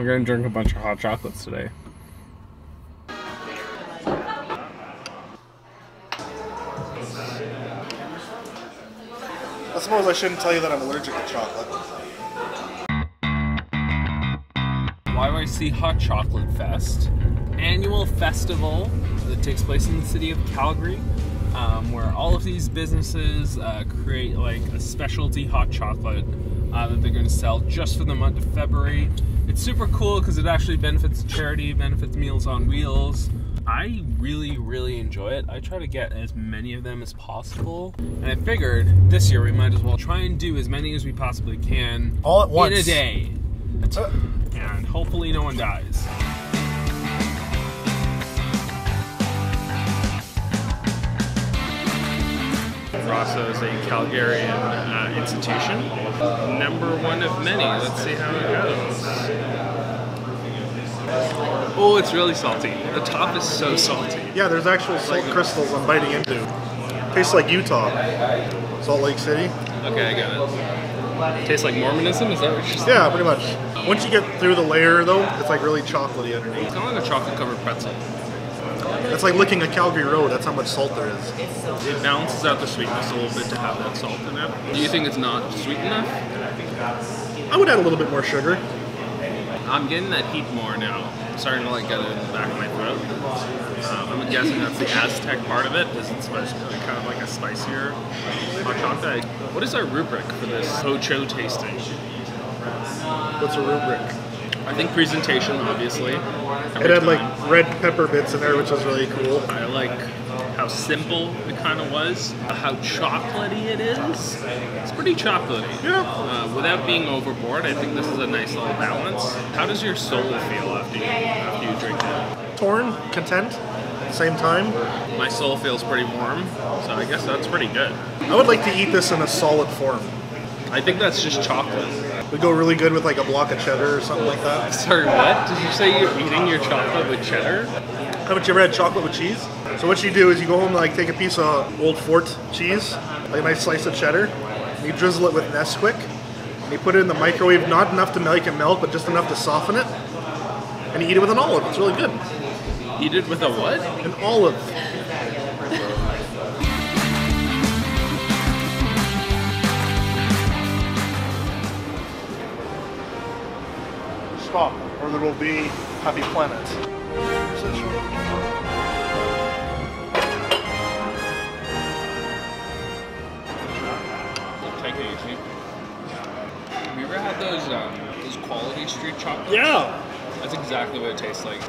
We're gonna drink a bunch of hot chocolates today. I suppose I shouldn't tell you that I'm allergic to chocolate. YYC Hot Chocolate Fest, annual festival that takes place in the city of Calgary, um, where all of these businesses uh, create like a specialty hot chocolate uh, that they're going to sell just for the month of February. It's super cool because it actually benefits charity, benefits Meals on Wheels. I really, really enjoy it. I try to get as many of them as possible. And I figured this year we might as well try and do as many as we possibly can All at once. in a day. Uh, And hopefully no one dies. Rosso is a Calgarian uh, institution. Number one of many. Let's see how it goes. Oh, it's really salty. The top is so salty. yeah, there's actual salt crystals I'm biting into. Tastes like Utah. Salt Lake City. Okay, I got it. Tastes like Mormonism? Is that what you're saying? Yeah, pretty much. Once you get through the layer, though, it's like really chocolatey underneath. It's kind of like a chocolate covered pretzel. It's like licking a Calgary road. That's how much salt there is. It balances out the sweetness a little bit to have that salt in it. Do you think it's not sweet enough? I would add a little bit more sugar. I'm getting that heat more now. I'm starting to like get it in the back of my throat. Um, I'm guessing that's the Aztec part of it. Is it's supposed to be kind of like a spicier hot chocolate? What is our rubric for this Hocho tasting? What's a rubric? I think presentation, obviously. It had like red pepper bits in there, which was really cool. I like how simple it kind of was, how chocolatey it is. It's pretty chocolatey. Yeah. Uh, without being overboard, I think this is a nice little balance. How does your soul feel after you after you drink it? Torn, content, at the same time. My soul feels pretty warm, so I guess that's pretty good. I would like to eat this in a solid form. I think that's just chocolate. Would go really good with like a block of cheddar or something like that. Sorry, what? Did you say you're eating your chocolate with cheddar? Haven't you ever had chocolate with cheese? So what you do is you go home like take a piece of Old Fort cheese, like a nice slice of cheddar, and you drizzle it with Nesquik, and you put it in the microwave, not enough to make it melt, but just enough to soften it, and you eat it with an olive. It's really good. Eat it with a what? An olive. Stop, or there will be happy planet. Take it easy. Have you ever had those um, those quality street chocolates? Yeah. That's exactly what it tastes like.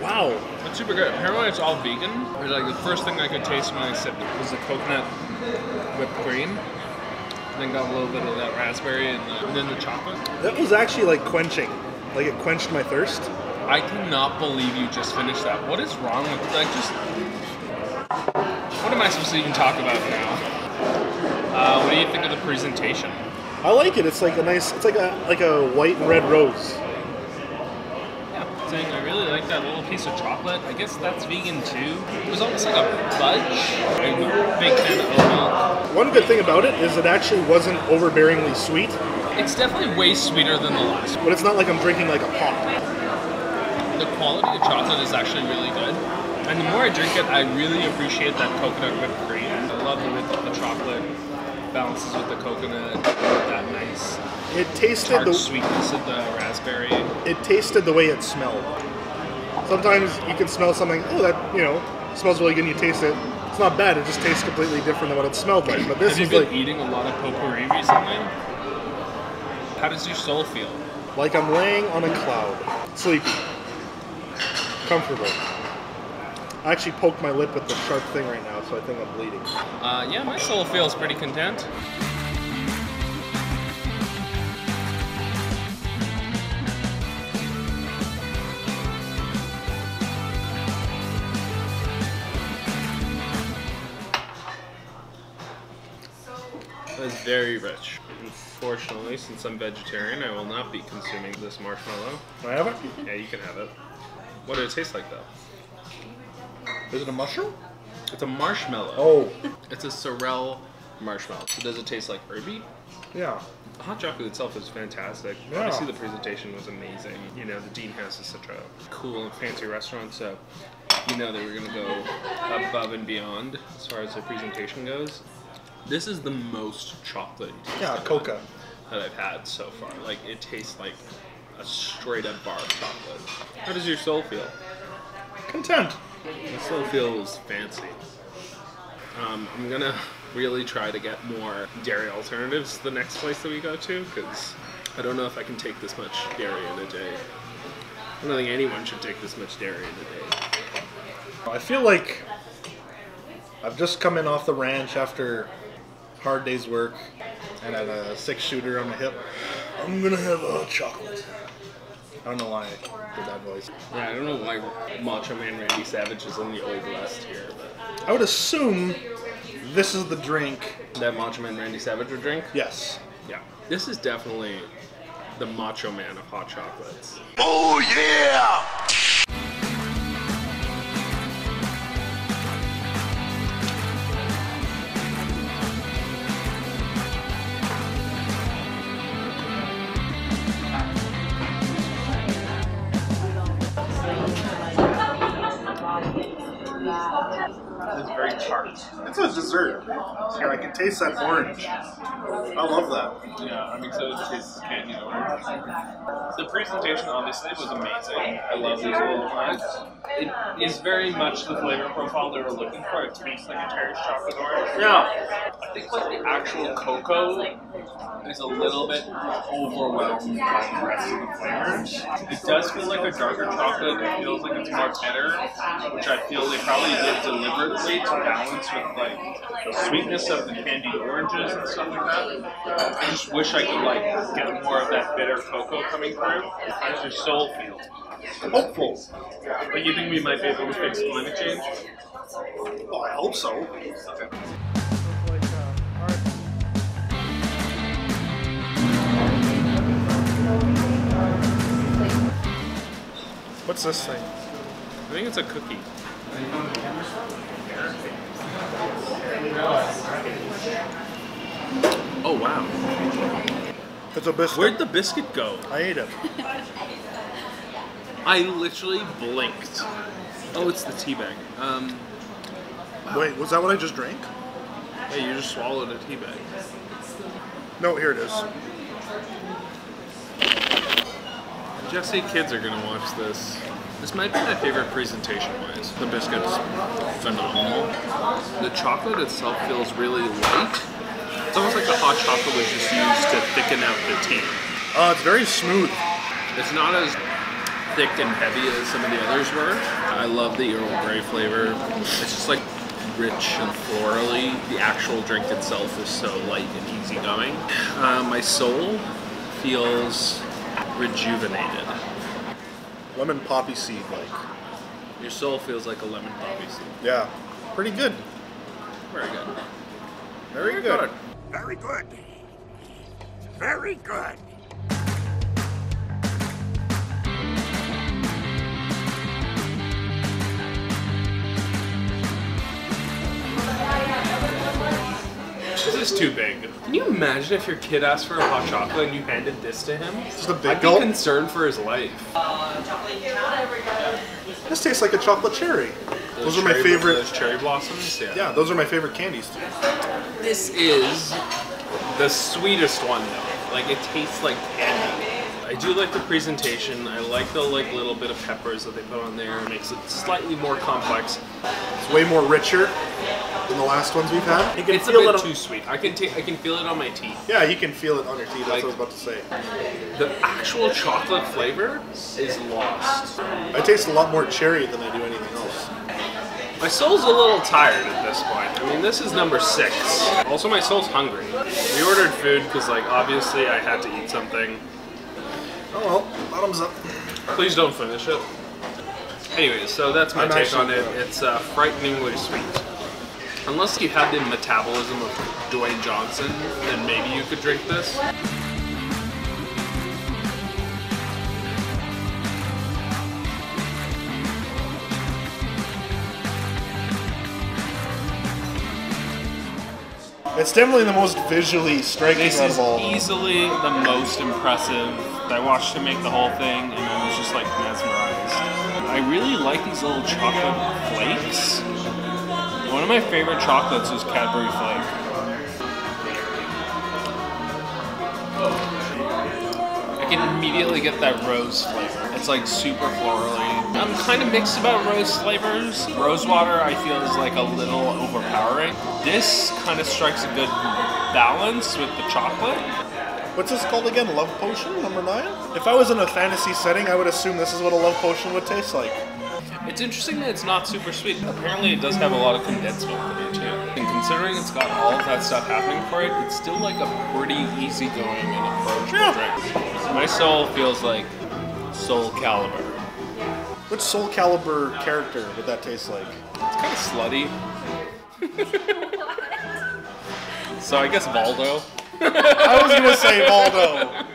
Wow. It's super good. Apparently, it's all vegan. It was like the first thing I could taste when I sipped it was the coconut whipped cream. And then got a little bit of that raspberry and, the, and then the chocolate. That was actually like quenching. Like it quenched my thirst. I cannot believe you just finished that. What is wrong with like just? What am I supposed to even talk about now? Uh, what do you think of the presentation? I like it. It's like a nice. It's like a like a white and red rose. Yeah, saying I really like that little piece of chocolate. I guess that's vegan too. It was almost like a fudge. I'm a big fan of oat milk. One good thing about it is it actually wasn't overbearingly sweet, It's definitely way sweeter than the last one. but it's not like I'm drinking like a pop. The quality of chocolate is actually really good. And the more I drink it, I really appreciate that coconut whipped cream. I love the way that the chocolate balances with the coconut, that nice It tasted tart the sweetness of the raspberry. it tasted the way it smelled. Sometimes you can smell something. Oh, that you know smells really good. and You taste it. It's not bad. It just tastes completely different than what it smelled like. But this Have you is been like eating a lot of potpourri recently? How does your soul feel? like I'm laying on a cloud, sleepy, comfortable. I actually poked my lip with the sharp thing right now, so I think I'm bleeding. Uh, yeah, my soul feels pretty content. That is very rich. Unfortunately, since I'm vegetarian, I will not be consuming this marshmallow. Can I have it. Yeah, you can have it. What does it taste like, though? Is it a mushroom? It's a marshmallow. Oh, It's a sorrel marshmallow. So does it taste like herby? Yeah. The hot chocolate itself is fantastic. Yeah. Obviously, the presentation was amazing. You know, the Deane House is such a cool and fancy restaurant, so you know they were going to go above and beyond as far as the presentation goes. This is the most chocolate Yeah, Coca. that I've had so far. Like, it tastes like a straight up bar of chocolate. How does your soul feel? Content. My soul feels fancy. Um, I'm gonna really try to get more dairy alternatives the next place that we go to because I don't know if I can take this much dairy in a day. I don't think anyone should take this much dairy in a day. I feel like I've just come in off the ranch after hard day's work and had a six shooter on my hip. I'm gonna have a chocolate. I don't know why I did that voice. Yeah, I don't know why Macho Man Randy Savage is in the Old West here, but I would assume this is the drink. that Macho Man Randy Savage would drink. Yes. Yeah, this is definitely the Macho Man of hot chocolates. Oh yeah! Taste that orange. I love that. Yeah, I'm excited to taste this candy orange. The presentation obviously was amazing. I love these little mugs. It is very much the flavor profile they were looking for. It tastes like a Terry's chocolate orange. Yeah. I think like the actual cocoa is a little bit overwhelmed by the rest of the flavors. It does feel like a darker chocolate. It feels like it's more bitter, which I feel they probably did deliberately to balance with like the sweetness of the candied oranges and stuff like that. I just wish I could like get more of that bitter cocoa coming through. How does your soul feel? Hopeful. But you think we might be able to fix climate change? Oh, I hope so. What's this thing? I think it's a cookie. Oh wow. It's a biscuit. Where'd the biscuit go? I ate it. I literally blinked. Oh, it's the tea bag. Um, Wait, was that what I just drank? hey, you just swallowed a tea bag. No, here it is. Jesse, kids are gonna watch this. This might be my favorite presentation wise. The biscuit's phenomenal. The chocolate itself feels really light. It's almost like the hot chocolate was just used to thicken out the tea. Uh, it's very smooth. It's not as thick and heavy as some of the others were. I love the Earl Grey flavor. It's just like rich and florally. The actual drink itself is so light and easygoing. Uh, my soul feels rejuvenated. Lemon poppy seed, like. Your soul feels like a lemon poppy seed. Yeah. Pretty good. Very good. Very good. Very good. Very good. This is too big. Can you imagine if your kid asked for a hot chocolate and you handed this to him? Just a big I'd be concerned for his life. Uh, this tastes like a chocolate cherry. Those are my favorite. Those cherry blossoms. Yeah. Yeah, those are my favorite candies too. This is the sweetest one though. Like it tastes like candy. I do like the presentation. I like the like little bit of peppers that they put on there. It makes it slightly more complex. It's way more richer than the last ones we've had. You can It's a bit it. too sweet. I can take. I can feel it on my teeth. yeah, you can feel it on your teeth. That's Like- what I was about to say. The actual chocolate flavor is lost. I taste a lot more cherry than I do anything else. My soul's a little tired at this point. I mean, this is number six. Also, my soul's hungry. We ordered food because, like, obviously I had to eat something. Oh well, bottoms up. Please don't finish it. Anyways, so that's my I'm take on it. gonna- It's uh, frighteningly sweet. Unless you have the metabolism of Dwayne Johnson, then maybe you could drink this. It's definitely the most visually striking This out is of all. easily the most impressive. I watched him make the whole thing, and I was just like mesmerized. I really like these little chocolate flakes. One of my favorite chocolates is Cadbury Flake. I can immediately get that rose flavor. It's like super florally. I'm kind of mixed about rose flavors. Rosewater I feel is like a little overpowering. This kind of strikes a good balance with the chocolate. What's this called again? Love potion number nine. If I was in a fantasy setting, I would assume this is what a love potion would taste like. It's interesting that it's not super sweet. Apparently, it does have a lot of condensed milk in it too. And considering it's got all of that stuff happening for it, it's still like a pretty easygoing and approachable Yeah. drink. My soul feels like Soul Calibur. Which Soul Calibur character would that taste like? It's kind of slutty. so I guess Voldo. I was gonna say Baldo.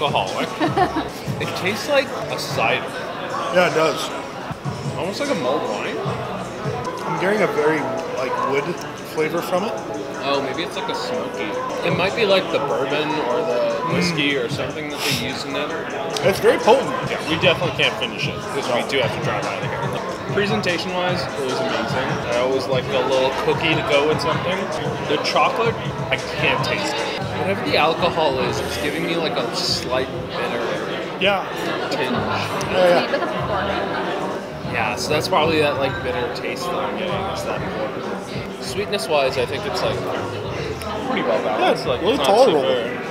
Alcoholic. it tastes like a cider, Yeah, it does. almost like a mulled wine. I'm getting a very like wood flavor from it. Oh, maybe it's like a smoky. It might be like the bourbon or the whiskey mm. or something that they use in it. It's very potent. Yeah, we definitely can't finish it because we do have to drive out of here. Presentation wise, it was amazing. I always like a little cookie to go with something. The chocolate, I can't taste it. Whatever the alcohol is, it's giving me like a slight bitter Yeah. tinge. Yeah, yeah. Made with a porter. Yeah, so that's probably that like bitter taste that I'm getting. Is that porter. Sweetness wise, I think it's like pretty well balanced. Yeah, it's like really it's not tolerable. super-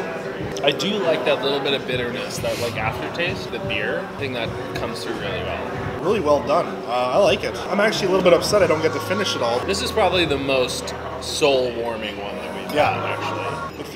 I do like that little bit of bitterness, that like aftertaste, the beer. thing that comes through really well. Really well done. Uh, I like it. I'm actually a little bit upset I don't get to finish it all. This is probably the most soul warming one that we've Yeah. had actually.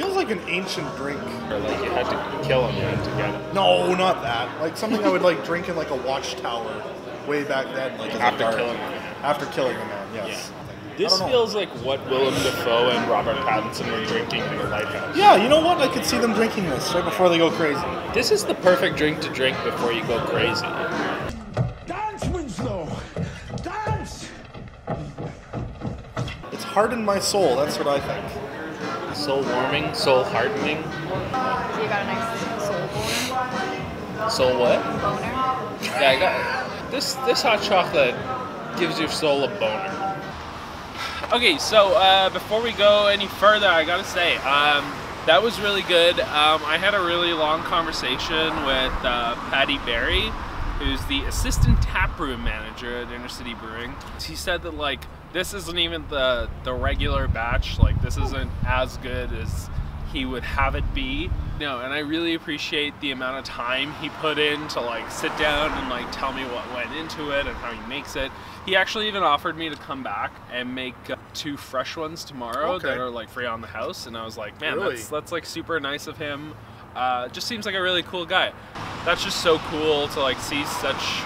It feels like an ancient drink. Or like you had to kill him to get it. No, not that. Like something I would like drink in like a watchtower way back then. Like After guard. killing him. After killing a man, yes. This I don't know. feels like what Willem Dafoe and Robert Pattinson were drinking in the lighthouse. Yeah, you know what? I could see them drinking this right before they go crazy. This is the perfect drink to drink before you go crazy. Dance, Winslow! Dance! It's hardened my soul. That's what I think. Soul warming, soul hardening, So you got a nice soul boner. soul what? boner. Yeah, I got this. This hot chocolate gives your soul a boner. Okay, so uh, before we go any further, I gotta say um, that was really good. Um, I had a really long conversation with uh, Patty Berry, who's the assistant taproom manager at Inner City Brewing. He said that like this isn't even the the regular batch. Like this isn't as good as he would have it be. No, and I really appreciate the amount of time he put in to like sit down and like tell me what went into it and how he makes it. He actually even offered me to come back and make uh, two fresh ones tomorrow Okay. that are like free on the house, and I was like, man, Really? that's that's like super nice of him. Uh, just seems like a really cool guy. That's just so cool to like see such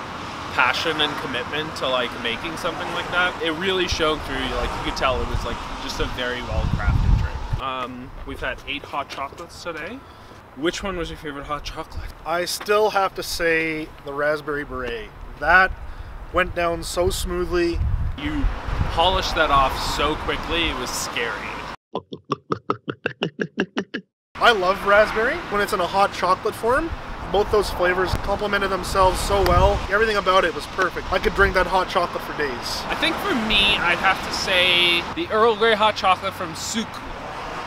passion and commitment to like making something like that. It really showed through. Like you could tell it was like just a very well crafted drink. Um, we've had eight hot chocolates today. Which one was your favorite hot chocolate? I still have to say the raspberry beret. That went down so smoothly. You polished that off so quickly, it was scary. I love raspberry when it's in a hot chocolate form. Both those flavors complemented themselves so well. Everything about it was perfect. I could drink that hot chocolate for days. I think for me, I'd have to say the Earl Grey hot chocolate from Souk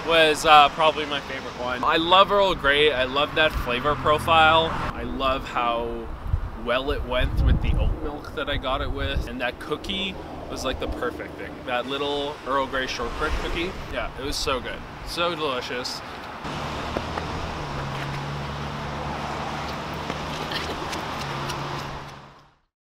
was uh, probably my favorite one. I love Earl Grey. I love that flavor profile. I love how well it went with the oat milk that I got it with, and that cookie was like the perfect thing. That little Earl Grey shortbread cookie. Yeah, it was so good, so delicious.